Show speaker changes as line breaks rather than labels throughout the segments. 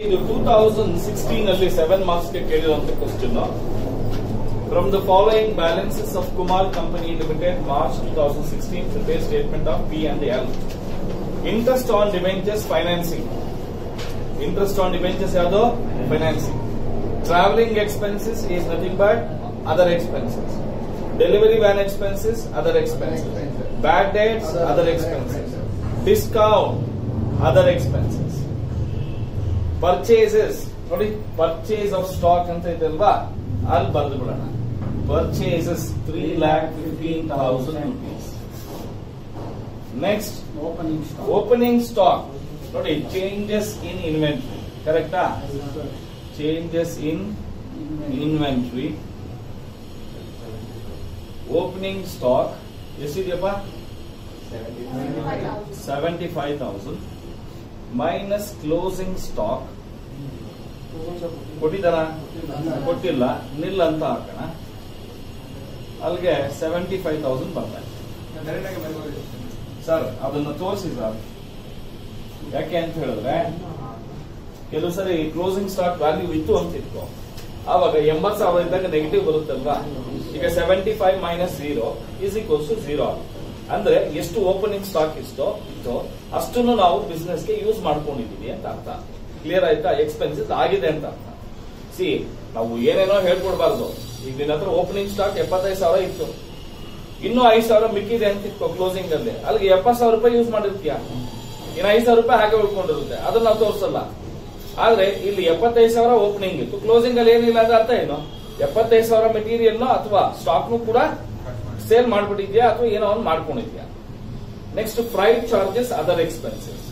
ಇದು two thousand sixteen ಅಲ್ಲಿ seven ಮಾರ್ಕ್ಸ್ಗೆ ಕೇಳಿರುವಂತ question from the following balances of Kumar company limited March two thousand sixteen prepare statement of P and L interest on debentures financing interest on debentures ಯಾವುದು? Financing travelling expenses is nothing but other expenses delivery van expenses other expenses bad debts other expenses discount other expenses purchases ನೋಡಿ purchase of stock ಅಂತ ಇದೆ ಅಲ್ವಾ ಅಲ್ಲಿ ಬರೆದು ಬಿಡೋಣ purchases three lakh fifteen thousand rupees next
opening stock
opening stock ನೋಡಿ changes in inventory ಕರೆಕ್ಟಾ changes in inventory opening stock ಎಷ್ಟಿದೆಯಪ್ಪ seventy five thousand minus closing stock ಕೊಟ್ಟಿದ್ದಾರ? ಕೊಟ್ಟಿಲ್ಲ. ನಿಲ್ ಅಂತ ಹಾಕೋಣ. ಅಲ್ಲಿಗೆ ಸೆವೆಂಟಿ ಫೈವ್ ತೌಸಂಡ್ ಬರ್ತಾ ಸರ್ ಅದನ್ನ ತೋರಿಸಿ ಸರ್. ಯಾಕೆ ಅಂತ ಹೇಳಿದ್ರೆ ಕೆಲವು ಸರಿ ಕ್ಲೋಸಿಂಗ್ ಸ್ಟಾಕ್ ವ್ಯಾಲ್ಯೂ ಇತ್ತು ಅಂತ ಇಟ್ಕೋ. ಆವಾಗ ಎಂಬತ್ ಸಾವಿರ ಇದ್ದಾಗ ನೆಗೆಟಿವ್ ಬರುತ್ತಲ್ವಾ? ಈಗ seventy five minus zero is equals to zero ಅಂದ್ರೆ ಎಷ್ಟು ಓಪನಿಂಗ್ ಸ್ಟಾಕ್ ಇಷ್ಟೋ ಇತ್ತೋ ಅಷ್ಟನ್ನು ನಾವು ಬಿಸ್ನೆಸ್ಗೆ ಯೂಸ್ ಮಾಡ್ಕೊಂಡಿದೀವಿ ಅಂತ ಅರ್ಥ. ಕ್ಲಿಯರ್ ಆಯ್ತಾ? ಎಕ್ಸ್ಪೆನ್ಸಸ್ ಆಗಿದೆ ಅಂತ ಅರ್ಥ. ಸಿ ನಾವು ಏನೇನೋ ಹೇಳ್ಕೊಡ್ಬಾರ್ದು. ಈಗ ನಿನ್ನ ಹತ್ರ ಓಪನಿಂಗ್ ಸ್ಟಾಕ್ ಎಪ್ಪತ್ತೈದು ಸಾವಿರ ಇತ್ತು. ಇನ್ನೂ ಐದು ಸಾವಿರ ಮಿಕ್ಕಿದೆ ಅಂತ ಇಟ್ಕೋ ಕ್ಲೋಸಿಂಗ್ ಅಲ್ಲಿ. ಅಲ್ಲಿಗೆ ಎಪ್ಪತ್ತು ಸಾವಿರ ರೂಪಾಯಿ ಯೂಸ್ ಮಾಡಿರ್ತೀಯ? ಇನ್ನು ಐದು ಸಾವಿರ ರೂಪಾಯಿ ಹಾಗೆ ಉಳ್ಕೊಂಡಿರುತ್ತೆ. ಅದನ್ನ ನಾವು ತೋರಿಸಲ್ಲ. ಆದ್ರೆ ಇಲ್ಲಿ ಎಪ್ಪತ್ತೈದು ಸಾವಿರ ಓಪನಿಂಗ್ ಇತ್ತು. ಕ್ಲೋಸಿಂಗ್ ಅಲ್ಲಿ ಏನಿಲ್ಲ ಅಂತ ಅರ್ಥ ಏನು? ಎಪ್ಪತ್ತೈದು ಸಾವಿರ ಮೆಟೀರಿಯಲ್ ಅಥವಾ ಸ್ಟಾಕ್ನು ಕೂಡ ಸೇಲ್ ಮಾಡ್ಬಿಟ್ಟಿದ್ಯಾ ಅಥವಾ ಏನೋ ಒಂದು ಮಾಡ್ಕೊಂಡಿದ್ಯಾ? Next freight charges other expenses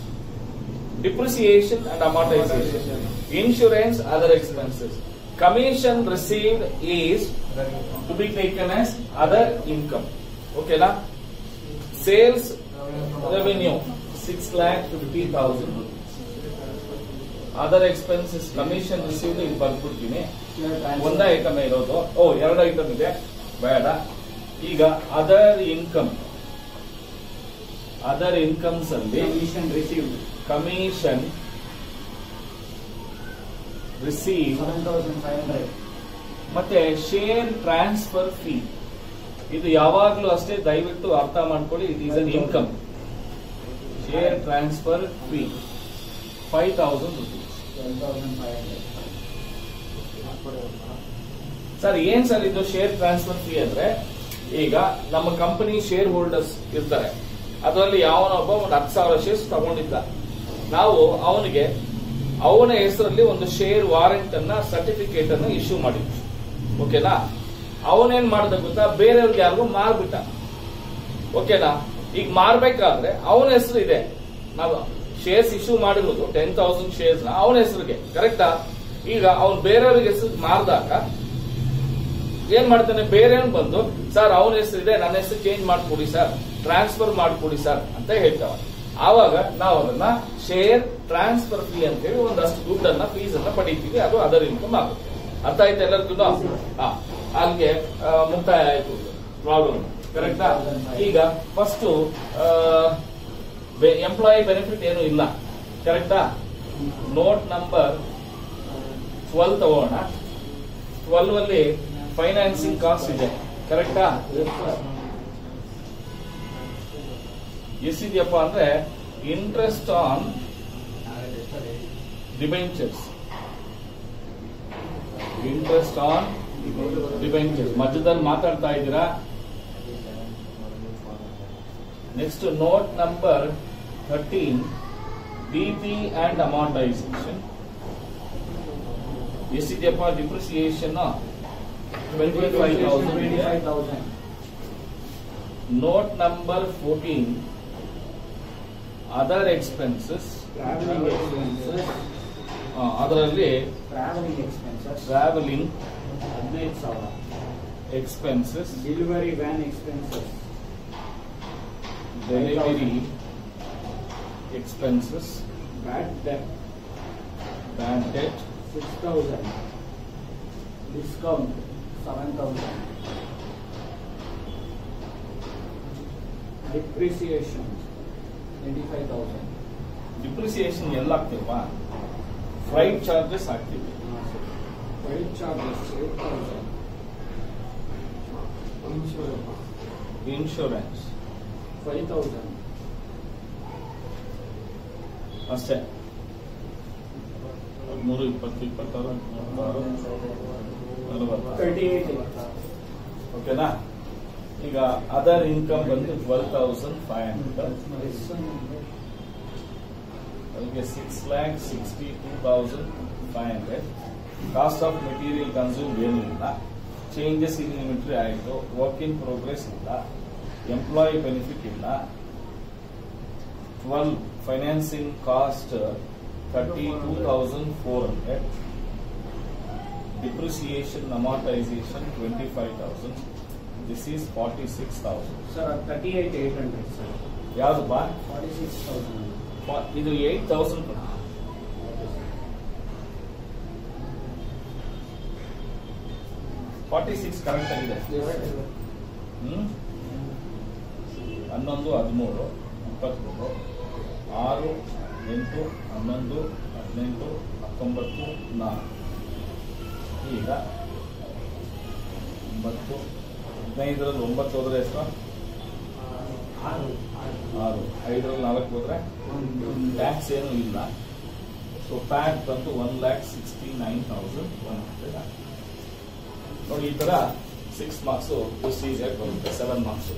depreciation and amortisation insurance other expenses commission received is to be taken as other income ಓಕೆನಾ sales revenue six lakh fifty thousand other expenses commission receive ಇಲ್ಲಿ ಬರ್ಬಿಡ್ತೀನಿ ಒಂದೇ item ಇರೋದು. ಓ, ಎರಡು item ಇದೆ. ಬೇಡ. ಈಗ other income other incomes ಅಲ್ಲಿ
ಕಮಿಷನ್ ರಿಸೀವ್
ಕಮಿಷನ್ ರಿಸೀವ್ ಮತ್ತೆ ಶೇರ್ ಟ್ರಾನ್ಸ್ಫರ್ ಫೀ ಇದು ಯಾವಾಗ್ಲೂ ಅಷ್ಟೇ ದಯವಿಟ್ಟು ಅರ್ಥ ಮಾಡ್ಕೊಳ್ಳಿ it is an income share transfer fee five thousand rupees sir ಏನ್ ಸರ್ ಇದು ಶೇರ್ ಟ್ರಾನ್ಸ್ಫರ್ ಫೀ ಅಂದ್ರೆ? ಈಗ ನಮ್ಮ ಕಂಪನಿ ಶೇರ್ ಹೋಲ್ಡರ್ಸ್ ಇರ್ತಾರೆ. ಅದರಲ್ಲಿ ಯಾವನೊಬ್ಬ ಒಂದು ಹತ್ತು ಸಾವಿರ ಶೇರ್ಸ್ ತಗೊಂಡಿದ್ದ. ನಾವು ಅವನಿಗೆ, ಅವನ ಹೆಸರಲ್ಲಿ ಒಂದು ಶೇರ್ ವಾರೆಂಟ್ ಅನ್ನ ಸರ್ಟಿಫಿಕೇಟ್ ಅನ್ನು ಇಶ್ಯೂ ಮಾಡಿದ್ವಿ. ಓಕೆನಾ? ಅವನೇನ್ ಮಾಡಿದ ಗೊತ್ತಾ? ಬೇರೆಯವ್ರಿಗೆ ಯಾರಿಗೂ ಮಾರ್ಬಿಟ್ಟ. ಓಕೆನಾ? ಈಗ ಮಾರ್ಬೇಕಾದ್ರೆ ಅವನ ಹೆಸರು ಇದೆ. ನಾವು ಶೇರ್ಸ್ ಇಶ್ಯೂ ಮಾಡಿರೋದು ಟೆನ್ ತೌಸಂಡ್ ಶೇರ್ಸ್ ಅವನ ಹೆಸರಿಗೆ ಕರೆಕ್ಟಾ ಈಗ ಅವನು ಬೇರೆಯವ್ರಿಗೆ ಹೆಸರು ಮಾರಿದಾಗ ಏನ್ ಮಾಡ್ತಾನೆ? ಬೇರೆಯವ್ನು ಬಂದು, ಸರ್, ಅವನ ಹೆಸರು ಇದೆ, ನನ್ನ ಹೆಸರು ಚೇಂಜ್ ಮಾಡ್ಕೊಡಿ, ಸರ್. ಟ್ರಾನ್ಸ್ಫರ್ ಮಾಡ್ಕೊಡಿ, ಸರ್, ಅಂತ ಹೇಳ್ತಾವ ಆವಾಗ ನಾವು ಅದನ್ನ ಶೇರ್ ಟ್ರಾನ್ಸ್ಫರ್ ಫೀ ಅಂತ ಹೇಳಿ ಒಂದಷ್ಟು ದುಡ್ಡನ್ನ ಫೀಸ್ ಅನ್ನ ಪಡೀತೀವಿ. ಅದು ಅದರ್ ಇನ್ಕಮ್ ಆಗುತ್ತೆ. ಅರ್ಥ ಆಯ್ತು ಎಲ್ಲರಿಗೂ ಅಲ್ಲಿಗೆ ಮುಕ್ತಾಯ ಆಯ್ತು. ಪ್ರಾಬ್ಲಮ್ ಕರೆಕ್ಟಾ ಈಗ ಫಸ್ಟ್ ಎಂಪ್ಲಾಯಿ ಬೆನಿಫಿಟ್ ಏನು ಇಲ್ಲ. ಕರೆಕ್ಟಾ ನೋಟ್ ನಂಬರ್ ಟ್ವೆಲ್ ತಗೋಣ. ಟ್ವೆಲ್ವ್ ಅಲ್ಲಿ ಫೈನಾನ್ಸಿಂಗ್ ಕಾಸ್ಟ್ ಇದೆ. ಕರೆಕ್ಟಾ ಎಷ್ಟಿದೆಯಪ್ಪ ಅಂದ್ರೆ interest on debentures interest on debentures ಮಧ್ಯದಲ್ಲಿ ಮಾತಾಡ್ತಾ ಇದ್ದೀರಾ? Next note number thirteen DP and amortisation ಎಷ್ಟಿದೆಯಪ್ಪ depreciation twenty five
twenty
thousand
five thousand
note number fourteen other expenses
travelling expenses
ಅದರಲ್ಲಿ
ಟ್ರಾವೆಲಿಂಗ್ ಎಕ್ಸ್ಪೆನ್ಸಸ್
ಟ್ರಾವೆಲಿಂಗ್
ಹದಿನೈದು ಸಾವಿರ
expenses
delivery van expenses
delivery expenses
bad debt
bank debt
six thousand discount seven thousand depreciation twenty five thousand
depreciation ಎಲ್ಲ ಆಗ್ತಿಲ್ವಾ? Flight charges ಹಾಕ್ತೀವಿ
Flight charges eight thousand Insurance.
Insurance
five thousand
ಅಷ್ಟೇ. ಮೂರು ಇಪ್ಪತ್ತು ಇಪ್ಪತ್ತಾರು ಮೂವತ್ತಾರು ನಲವತ್ತು
Thirty-eight.
ಓಕೆನಾ ಈಗ ಅದರ್ ಇನ್ಕಮ್ ಬಂದು ಟ್ವೆಲ್ ತೌಸಂಡ್ ಫೈವ್ ಹಂಡ್ರೆಡ್ ಅದಕ್ಕೆ six lakh sixty two thousand five hundred cost of material consume ಏನೂ ಇಲ್ಲ ಚೇಂಜಸ್ ಇನ್ ಇನ್ವೆಂಟ್ರಿ ಆಯಿತು. ವರ್ಕ್ ಇನ್ ಪ್ರೋಗ್ರೆಸ್ ಇಲ್ಲ. ಎಂಪ್ಲಾಯಿ ಬೆನಿಫಿಟ್ ಇಲ್ಲ. Twelve financing cost thirty two thousand four hundred thousand this is forty six thousand
Sir, thirty-eight eight hundred, sir.
ಯಾವ್ದಪ್ಪ
Forty-six thousand.
ಫಾ- ಇದು eight thousand forty six correct ಆಗಿದೆ. ಹ್ಮ್? ಹನ್ನೊಂದು ಹದಿಮೂರು ಇಪ್ಪತ್ಮೂರು ಆರು ಎಂಟು ಹನ್ನೊಂದು ಹದಿನೆಂಟು ಹತ್ತೊಂಬತ್ತು ನಾಲ್ಕು. ಈಗ ಒಂಬತ್ತು ಹದಿನೈದರಲ್ಲಿ ಒಂಬತ್ತು ಹೋದ್ರೆ ಎಷ್ಟು? ಆರು. ಐದರಲ್ಲಿ ನಾಲ್ಕು ಹೋದ್ರೆ? ಟ್ಯಾಕ್ಸ್ ಏನೂ ಇಲ್ಲ. ಸೊ ಪ್ಯಾಕ್ ಬಂದು one lakh sixty nine thousand one hundred ನೋಡಿ ಈ ತರ ಸಿಕ್ಸ್ ಮಾರ್ಕ್ಸ್ ಪ್ರೊಸೀಜರ್ ಬರುತ್ತೆ. Seven marks